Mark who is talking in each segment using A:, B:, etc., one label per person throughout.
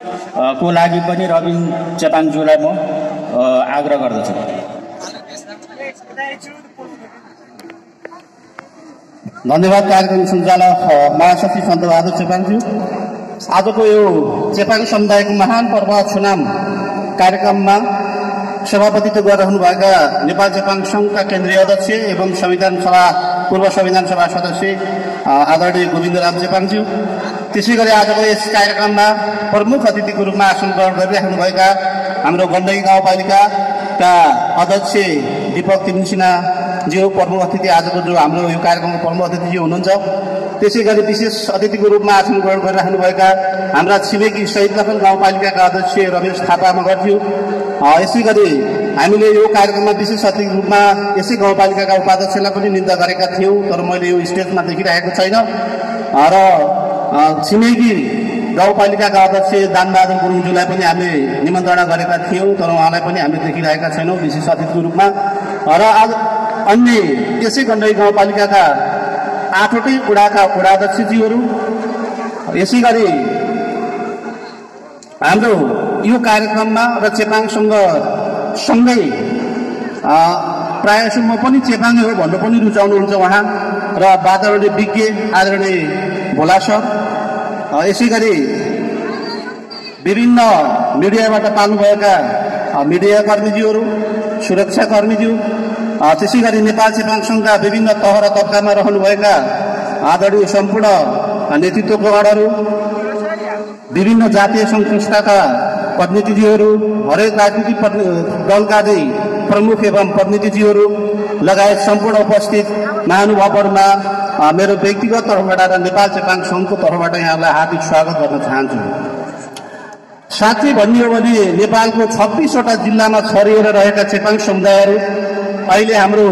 A: को लागि पनि रबिन चेपाङज्यूलाई म आग्रह गर्दछु।
B: धन्यवाद कार्यक्रम सञ्चालक महासचिव सन्तबहादुर चेपाङज्यू आजको यो चेपाङ समुदायको महान पर्व छुनाम कार्यक्रममा सभापतित्व गरिरहनुभएका नेपाल चेपाङ सङ्घका केन्द्रीय अध्यक्ष एवं संविधान सभा पूर्व संविधान सभा सदस्य आदरणीय गोविन्दराम चेपाङज्यू त्यसै गरी आजको यस कार्यक्रममा प्रमुख अतिथिको रूपमा आसन ग्रहण गरिराख्नुभएका हाम्रो गण्डकी गाउँपालिकाका अध्यक्ष दिपक तिमिसिनाज्यू प्रमुख अतिथि आजको जो हाम्रो यो कार्यक्रमको प्रमुख अतिथिज्यू हुनुहुन्छ। त्यसै गरी विशेष अतिथिको रूपमा आसन ग्रहण गरिराख्नुभएका हाम्रा छिमेकी शहीद नखल गाउँपालिकाका अध्यक्ष रमेश थापा मगरज्यू यसै गरी हामीले यो कार्यक्रममा विशेष अतिथिको रूपमा यसै गाउँपालिकाका उपाध्यक्षलाई पनि निन्दा गरेका थियौँ तर मैले यो स्टेजमा देखिरहेको छैन। र छिमेकी गाउँपालिकाका अध्यक्ष दानबहादुर गुरुङज्यूलाई पनि हामीले निमन्त्रणा गरेका थियौँ तर उहाँलाई पनि हामीले देखिरहेका छैनौँ विशेष अतिथिको रूपमा। र आज अन्य यसै गण्डकी गाउँपालिकाका आठवटै वडाका वडाध्यक्षज्यूहरू यसै गरी हाम्रो यो कार्यक्रममा र चेपाङसँग सँगै प्रायः जसो म पनि चेपाङै हो भन्नु पनि रुचाउनुहुन्छ उहाँ र वातावरणीय विज्ञ आदरणीय भोला सर यसै गरी विभिन्न मिडियाबाट पाल्नुभएका मिडिया कर्मीज्यूहरू सुरक्षा कर्मीज्यू त्यसै गरी नेपाल चेपाङ सङ्घका विभिन्न तह र तब्कामा रहनुभएका आदरणीय सम्पूर्ण नेतृत्वगणहरू विभिन्न जातीय सङ्घ संस्थाका प्रतिनिधिज्यूहरू हरेक राजनीतिक दलका चाहिँ प्रमुख एवं प्रतिनिधिज्यूहरू लगायत सम्पूर्ण उपस्थित महानुभावहरूमा मेरो व्यक्तिगत तर्फबाट र नेपाल चेपाङ सङ्घको तर्फबाट यहाँलाई हार्दिक स्वागत गर्न चाहन्छु। साँच्चै भन्ने हो भने नेपालको छब्बिसवटा जिल्लामा छरिएर रहेका चेपाङ समुदायहरू अहिले हाम्रो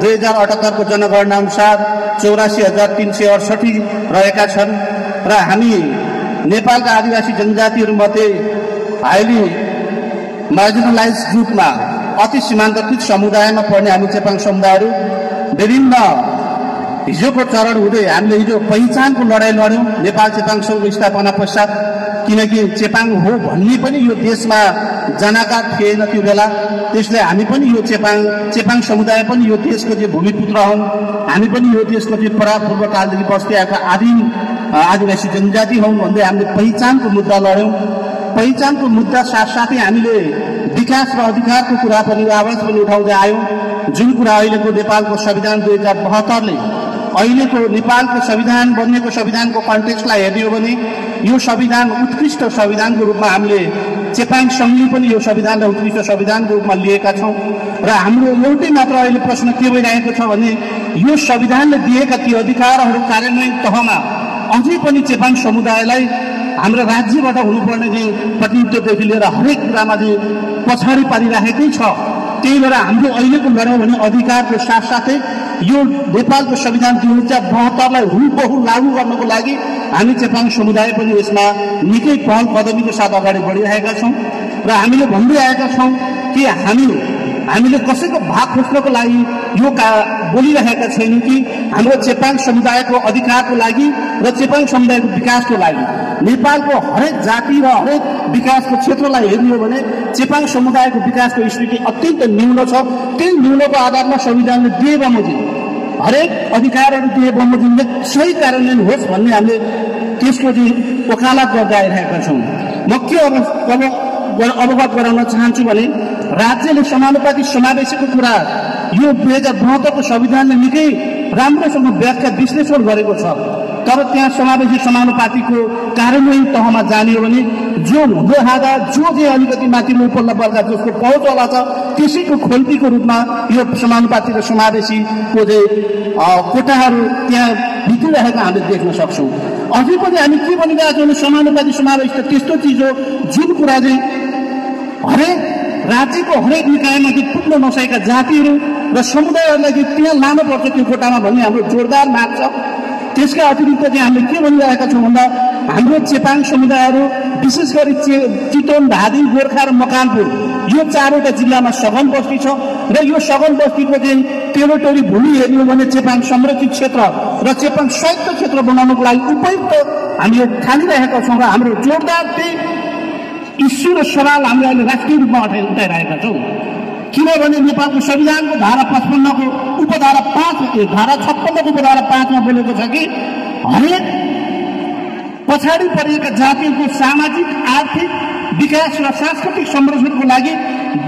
B: दुई हजार अठहत्तरको जनगणना अनुसार चौरासी हजार तिन सय अडसठी रहेका छन् र हामी नेपालका आदिवासी जनजातिहरूमध्ये हाइली मार्जिनलाइज ग्रुपमा अति सीमान्तकृत समुदायमा पर्ने हामी चेपाङ समुदायहरू विभिन्न हिजोको चरण हुँदै हामीले हिजो पहिचानको लडाइँ लड्यौँ नेपाल चेपाङ सङ्घको स्थापना पश्चात किनकि चेपाङ हो भन्ने पनि यो देशमा जानकार थिएन त्यो बेला। त्यसले हामी पनि यो चेपाङ चेपाङ समुदाय पनि यो देशको चाहिँ भूमिपुत्र हौँ हामी पनि यो देशको चाहिँ परापूर्व कालदेखि बस्दै आएका आदिम आदिवासी जनजाति हौँ भन्दै हामीले पहिचानको मुद्दा लड्यौँ। पहिचानको मुद्दा साथसाथै हामीले विकास र अधिकारको कुरा पनि आवाज पनि उठाउँदै आयौँ। जुन कुरा अहिलेको नेपालको संविधान दुई हजार बहत्तरले अहिलेको नेपालको संविधान बनिएको संविधानको कन्टेक्स्टलाई हेर्ने हो भने यो संविधान उत्कृष्ट संविधानको रूपमा हामीले चेपाङ सङ्घले पनि यो संविधानलाई उत्कृष्ट संविधानको रूपमा लिएका छौँ। र हाम्रो एउटै मात्र अहिले प्रश्न के भइरहेको छ भने यो संविधानले दिएका ती अधिकारहरू कार्यान्वयन तहमा अझै पनि चेपाङ समुदायलाई हाम्रो राज्यबाट हुनुपर्ने चाहिँ प्रतिनिधित्वदेखि लिएर हरेक कुरामा चाहिँ पछाडि पारिराखेकै छ त्यही भएर हाम्रो अहिलेको लडाउँ भने अधिकारको साथसाथै यो नेपालको संविधान दुई हजार बहत्तरलाई हुबहु लागू गर्नको लागि हामी चेपाङ समुदाय पनि यसमा निकै पहल कदमीको साथ अगाडि बढिरहेका छौँ। र हामीले भन्दै आएका छौँ कि हामी हामीले कसैको भाग खोज्नको लागि यो का बोलिरहेका छैनौँ कि हाम्रो चेपाङ समुदायको अधिकारको लागि र चेपाङ समुदायको विकासको लागि। नेपालको हरेक जाति र हरेक विकासको क्षेत्रलाई हेर्ने हो भने चेपाङ समुदायको विकासको स्थिति अत्यन्त न्यून छ। त्यही न्यूनको आधारमा संविधानले दिए बमोजिम। हरेक अधिकारहरू दिए बमोजिमले सही कार्यान्वयन होस् भन्ने हामीले त्यसको चाहिँ वकालत गर्दै आइरहेका छौँ। म के अवगत गराउन चाहन्छु भने राज्यले समानुपातिक समावेशीको कुरा यो दुई हजार बहत्तरको संविधानले निकै राम्रोसँग व्याख्या विश्लेषण गरेको छ। तर त्यहाँ समावेशी समानुपातिको कार्यान्वयन तहमा जाने हो भने जो हुँदो खाँदा जो चाहिँ अलिकति माथिल्लो उपल्लो वर्ग जसको पहुँचवाला छ त्यसैको खोल्तीको रूपमा यो समानुपातिक र समावेशीको चाहिँ कोटाहरू त्यहाँ भित्रिरहेको हामीले देख्न सक्छौँ। अझै पनि हामी के भनिरहेको छौँ भने समानुपातिक समावेश त त्यस्तो चिज हो जुन कुरा चाहिँ हरेक राज्यको हरेक निकायमा चाहिँ पुग्न नसकेका जातिहरू र समुदायहरूलाई त्यहाँ लानु पर्छ त्यो कोटामा भन्ने हाम्रो जोरदार माग छ। त्यसका अतिरिक्त चाहिँ हामीले के भनिरहेका छौँ भन्दा हाम्रो चेपाङ समुदायहरू विशेष गरी चे चितवन धादिङ गोर्खा र मकानपुर यो चारवटा जिल्लामा सघन बस्ती छ र यो सघन बस्तीको चाहिँ टेरिटोरी भूमि हेर्ने भने चेपाङ संरक्षित क्षेत्र र चेपाङ संयुक्त क्षेत्र बनाउनको लागि उपयुक्त हामीले ठानिरहेका छौँ र हाम्रो जोरदार त्यही ठुल्ठुलो सवाल हामीले अहिले राष्ट्रिय रूपमा उठाइ उठाइरहेका छौँ। किनभने नेपालको संविधानको धारा पचपन्नको उपधारा पाँच धारा छप्पन्नको उपधारा पाँचमा बोलेको छ कि हरेक पछाडि परेका जातिहरूको सामाजिक आर्थिक विकास र सांस्कृतिक संरक्षणको लागि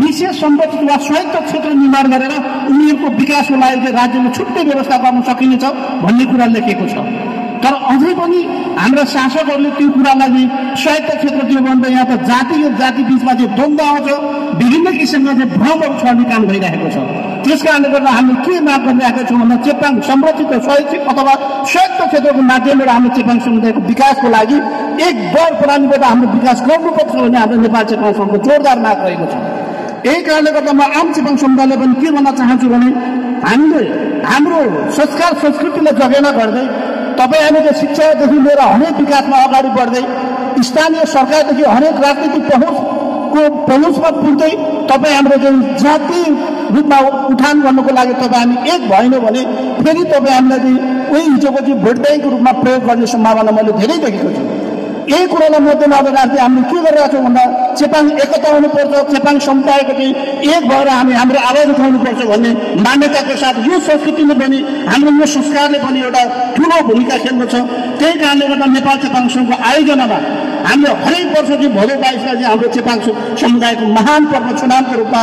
B: विशेष सम्बन्धित वा स्वायत्त क्षेत्र निर्माण गरेर उनीहरूको विकासको लागि राज्यले छुट्टै व्यवस्था गर्न सकिनेछ भन्ने कुरा लेखेको छ। अझै पनि हाम्रा शासकहरूले त्यो कुरालाई स्वायत्त क्षेत्र दियो भने त यहाँ त जाति र जाति बिचमा चाहिँ द्वन्द्व आउँछ विभिन्न किसिमका चाहिँ भ्रमहरू छर्ने काम भइरहेको छ। त्यस कारणले गर्दा हामीले के माग गरिरहेका छौँ भन्दा चेपाङ संरक्षित र स्वैच्छिक अथवा स्वायत्त क्षेत्रको माध्यमबाट हाम्रो चेपाङ समुदायको विकासको लागि एक दर प्रणालीबाट हाम्रो विकास गर्नुपर्छ भन्ने हाम्रो नेपाल चेपाङ सङ्घको जोरदार माग रहेको छ। यही कारणले गर्दा म आम चेपाङ समुदायले पनि के भन्न चाहन्छु भने हामीले हाम्रो संस्कार संस्कृतिलाई जगेना गर्दै तपाईँ हामीले शिक्षादेखि लिएर हरेक विकासमा अगाडि बढ्दै स्थानीय सरकारदेखि हरेक राजनीतिक पहुँचको पहुँचमा पुग्दै तपाईँ हाम्रो जुन जाति रूपमा उठान गर्नुको लागि तपाईँ हामी एक भएन भने फेरि तपाईँ हामीलाई उही हिजोको चाहिँ भोट ब्याङ्कको रूपमा प्रयोग गर्ने सम्भावना मैले धेरै देखेको छु। यही कुरालाई मध्यनजर राख्दै हामीले के गरिरहेका छौँ भन्दा चेपाङ एकता हुनुपर्छ चेपाङ समुदायको चाहिँ एक भएर हामी हाम्रो आवाज उठाउनुपर्छ भन्ने मान्यताको साथ यो संस्कृतिले पनि हाम्रो यो संस्कारले पनि एउटा ठुलो भूमिका खेल्नु छ त्यही कारणले गर्दा नेपाल चेपाङ सङ्घको आयोजनामा हामीले हरेक वर्ष चाहिँ भोलि बाइसलाई चाहिँ हाम्रो चेपाङ समुदायको महान पर्व चुनावको रूपमा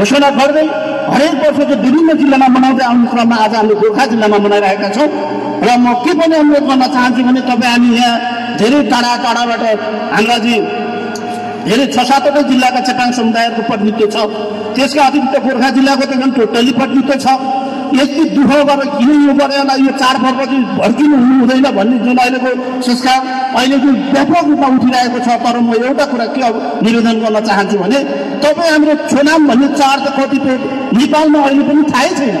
B: घोषणा गर्दै हरेक वर्ष चाहिँ विभिन्न जिल्लामा मनाउँदै आउने क्रममा आज हामीले गोर्खा जिल्लामा मनाइरहेका छौँ। र म के पनि अनुरोध गर्न चाहन्छु भने तपाईँ हामी यहाँ धेरै टाढा टाढाबाट हाम्रा चाहिँ धेरै छ सातवटै जिल्लाका चेपाङ समुदायहरूको प्रतिनिधित्व छ। त्यसका अतिरिक्त गोर्खा जिल्लाको त झन् टोटली प्रतिनिधित्व छ। यति दुःख गरेर किन यो यो चाडपर्व चाहिँ भड्किनु हुनु हुँदैन भन्ने जुन अहिलेको संस्कार अहिले जुन व्यापक रूपमा उठिरहेको छ तर म एउटा कुरा के अब निवेदन गर्न चाहन्छु भने तपाईँ हाम्रो छोनाम भन्ने चाड त कतिपय नेपालमा अहिले पनि थाहै छैन।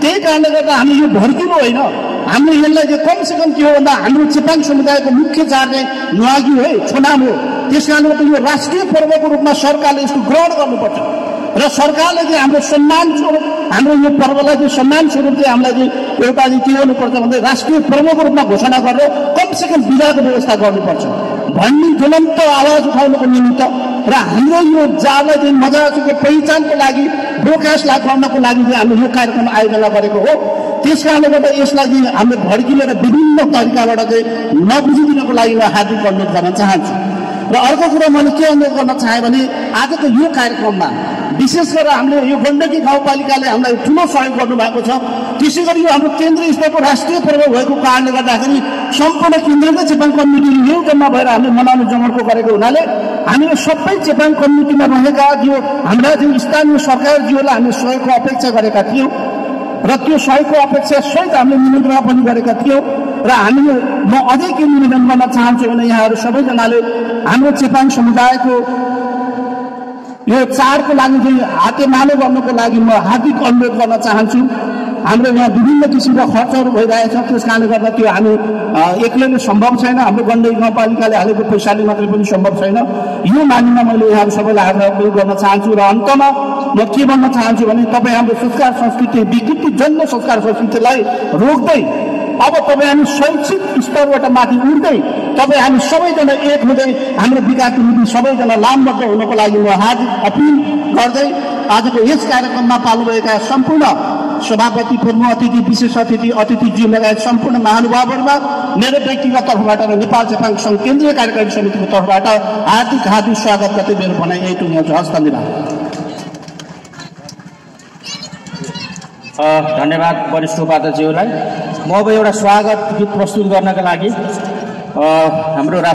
B: त्यही कारणले गर्दा हामी यो भड्किनु होइन। हामीले यसलाई चाहिँ कमसे कम के हो भन्दा हाम्रो चेपाङ समुदायको मुख्य चाड चाहिँ नुहागी हो है छोनाम हो। त्यस कारणले गर्दा यो राष्ट्रिय पर्वको रूपमा सरकारले यसको ग्रहण गर्नुपर्छ। र सरकारले चाहिँ हाम्रो सम्मान स्वरूप हाम्रो यो पर्वलाई चाहिँ सम्मान स्वरूप चाहिँ हामीलाई चाहिँ एउटा चाहिँ के गर्नुपर्छ भन्दा राष्ट्रिय पर्वको रूपमा घोषणा गरेर कमसे कम बिदाको व्यवस्था गर्नुपर्छ। भन्ने ज्वलन्त आवाज उठाउनुको निमित्त र हाम्रो यो जाललाई चाहिँ मजाको पहिचानको लागि ब्रोडकास्टलाई गर्नको लागि चाहिँ हामीले यो कार्यक्रम आयोजना गरेको हो। त्यस कारणले गर्दा यसलाई चाहिँ हामीले भड्किएर विभिन्न तरिकाबाट चाहिँ नबुझिदिनको लागि म हार्दिक अनुरोध गर्न चाहन्छु। र अर्को कुरा मैले के अनुरोध गर्न चाहेँ भने आजको यो कार्यक्रममा विशेष गरेर हामीले यो गण्डकी गाउँपालिकाले हामीलाई ठुलो सहयोग गर्नुभएको छ। त्यसै गरी यो हाम्रो केन्द्रीय स्तरको राष्ट्रिय पर्व भएको कारणले गर्दाखेरि सम्पूर्ण केन्द्रकै चेपाङ कम्युनिटीले एउटामा भएर हामीले मनाउने जमर्को गरेको हुनाले हामीले सबै चेपाङ कम्युनिटीमा रहेका जो हाम्रा जुन स्थानीय सरकारज्यूहरूलाई हामीले सहयोगको अपेक्षा गरेका थियौँ र त्यो सहयोगको अपेक्षा सहित हामीले निवेदन पनि गरेका थियौँ। र हामीले म अझै के निवेदन गर्न चाहन्छु भने यहाँहरू सबैजनाले हाम्रो चेपाङ समुदायको यो चाडको लागि चाहिँ हातेमालो गर्नको लागि म हार्दिक अनुरोध गर्न चाहन्छु। हाम्रो यहाँ विभिन्न किसिमका खर्चहरू भइरहेछ। त्यस कारणले गर्दा त्यो हामी एक्लैले सम्भव छैन। हाम्रो गण्डकी गाउँपालिकाले हालेको पैसाले मात्रै पनि सम्भव छैन। यो मानिमा मैले यहाँहरू सबैलाई आग्रह गर्न चाहन्छु र अन्तमा म के भन्न चाहन्छु भने तपाईँ हाम्रो संस्कार संस्कृति विकृति जन्य संस्कार संस्कृतिलाई रोक्दै अब तपाईँ हामी शैक्षिक स्तरबाट माथि उठ्दै तपाईँ हामी सबैजना एक हुँदै हाम्रो विकासको निम्ति सबैजना लामबद्ध हुनको लागि म हार्दिक अपिल गर्दै आजको यस कार्यक्रममा पाल्नुभएका सम्पूर्ण सभापति पूर्व अतिथि विशेष अतिथि अतिथिज्यू लगायत सम्पूर्ण महानुभावहरूमा मेरो व्यक्तिगत तर्फबाट र नेपाल चेपाङ सङ्घ केन्द्रीय कार्यकारी समितिको तर्फबाट हार्दिक हार्दिक स्वागत गर्दै मेरो भनाइ यही टुङ्ग्याउँछु हस् धन्यवाद
A: धन्यवाद वरिष्ठ उपाध्यक्षज्यूलाई म अब एउटा स्वागत गीत प्रस्तुत गर्नका लागि हाम्रो